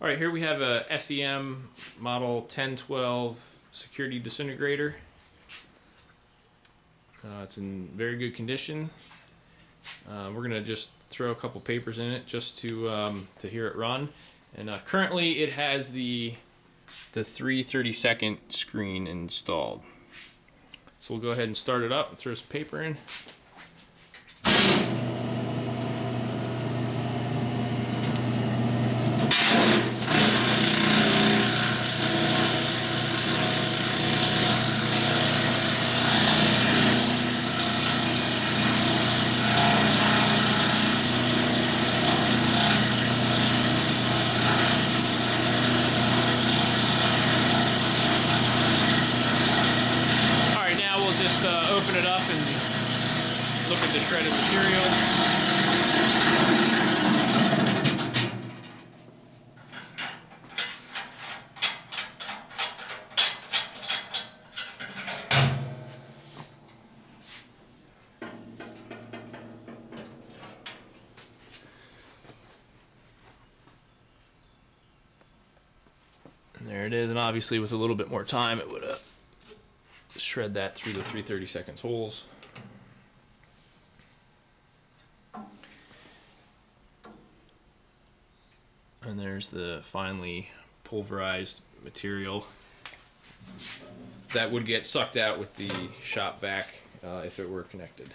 All right, here we have a SEM model 1012 security disintegrator. Uh, it's in very good condition. Uh, we're gonna just throw a couple papers in it just to um, to hear it run. And uh, currently, it has the the 330 second screen installed. So we'll go ahead and start it up. And throw some paper in. All right, now we'll just uh, open it up and look at the shredded material. And there it is, and obviously with a little bit more time, it would have shred that through the 330 seconds holes. And there's the finely pulverized material that would get sucked out with the shop vac uh, if it were connected.